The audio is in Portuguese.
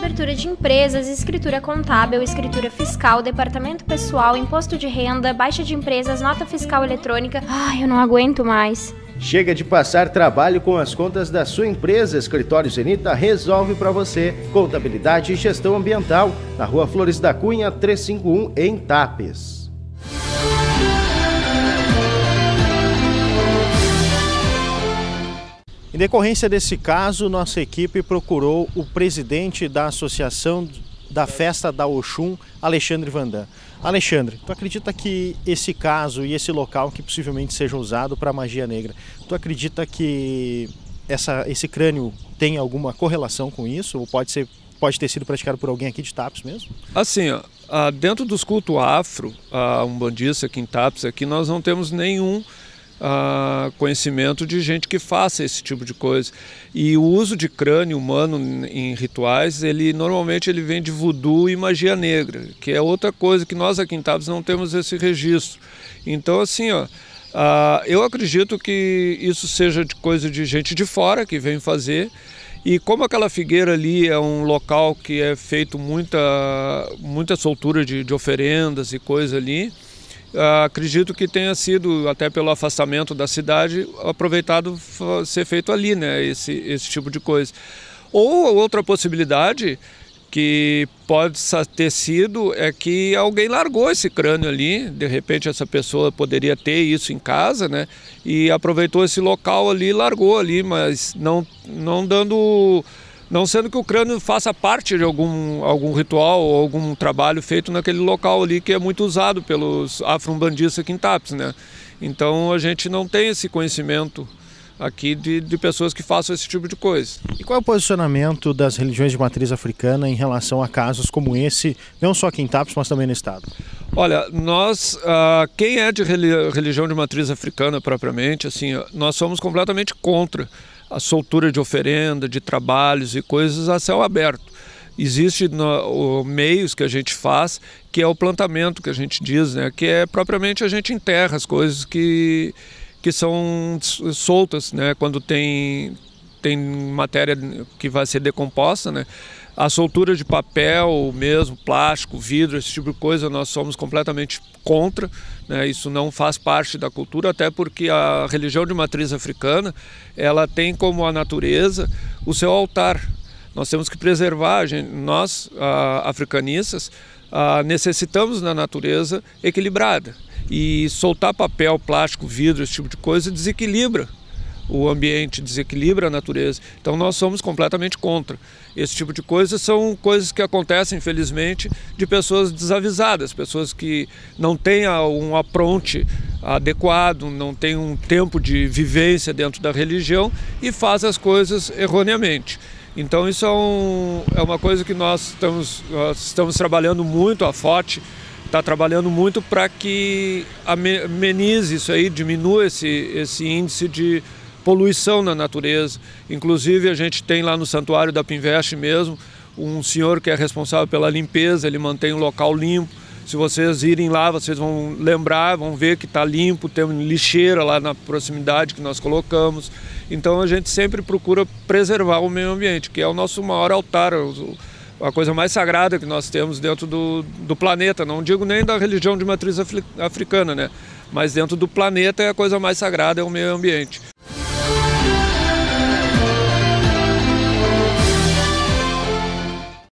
abertura de empresas, escritura contábil, escritura fiscal, departamento pessoal, imposto de renda, baixa de empresas, nota fiscal eletrônica. Ai, eu não aguento mais. Chega de passar trabalho com as contas da sua empresa. Escritório Zenita resolve para você. Contabilidade e gestão ambiental. Na rua Flores da Cunha, 351, em Tapes. Decorrência desse caso, nossa equipe procurou o presidente da Associação da Festa da Oxum, Alexandre Vandan. Alexandre, tu acredita que esse caso e esse local que possivelmente seja usado para magia negra, tu acredita que essa, esse crânio tem alguma correlação com isso? Ou pode, ser, pode ter sido praticado por alguém aqui de Tapes mesmo? Assim, ó, dentro dos cultos afro, a umbandista aqui em Tapes, aqui nós não temos nenhum conhecimento de gente que faça esse tipo de coisa. E o uso de crânio humano em rituais, ele normalmente ele vem de voodoo e magia negra, que é outra coisa que nós aqui em Tabs não temos esse registro. Então, assim, ó, uh, eu acredito que isso seja de coisa de gente de fora que vem fazer. E como aquela figueira ali é um local que é feito muita, muita soltura de, de oferendas e coisa ali, acredito que tenha sido, até pelo afastamento da cidade, aproveitado ser feito ali, né, esse, esse tipo de coisa. Ou outra possibilidade que pode ter sido é que alguém largou esse crânio ali, de repente essa pessoa poderia ter isso em casa, né, e aproveitou esse local ali largou ali, mas não, não dando não sendo que o crânio faça parte de algum, algum ritual ou algum trabalho feito naquele local ali que é muito usado pelos afro-umbandistas aqui em Tapes, né? Então a gente não tem esse conhecimento aqui de, de pessoas que façam esse tipo de coisa. E qual é o posicionamento das religiões de matriz africana em relação a casos como esse, não só aqui em Tapes, mas também no estado? Olha, nós, uh, quem é de religião de matriz africana propriamente, assim, nós somos completamente contra a soltura de oferenda, de trabalhos e coisas a céu aberto. Existe no, o, meios que a gente faz, que é o plantamento que a gente diz, né? que é propriamente a gente enterra as coisas que, que são soltas, né? quando tem, tem matéria que vai ser decomposta, né? A soltura de papel mesmo, plástico, vidro, esse tipo de coisa, nós somos completamente contra. Né? Isso não faz parte da cultura, até porque a religião de matriz africana, ela tem como a natureza o seu altar. Nós temos que preservar, gente, nós, africanistas, necessitamos da natureza equilibrada. E soltar papel, plástico, vidro, esse tipo de coisa desequilibra o ambiente, desequilibra a natureza. Então nós somos completamente contra. Esse tipo de coisas são coisas que acontecem, infelizmente, de pessoas desavisadas, pessoas que não têm um apronte adequado, não têm um tempo de vivência dentro da religião e fazem as coisas erroneamente. Então isso é, um, é uma coisa que nós estamos, nós estamos trabalhando muito, a FOT está trabalhando muito para que amenize isso aí, diminua esse, esse índice de poluição na natureza. Inclusive a gente tem lá no Santuário da Pinveste mesmo um senhor que é responsável pela limpeza, ele mantém o local limpo. Se vocês irem lá, vocês vão lembrar, vão ver que está limpo, tem lixeira lá na proximidade que nós colocamos. Então a gente sempre procura preservar o meio ambiente, que é o nosso maior altar, a coisa mais sagrada que nós temos dentro do, do planeta. Não digo nem da religião de matriz africana, né? Mas dentro do planeta é a coisa mais sagrada, é o meio ambiente.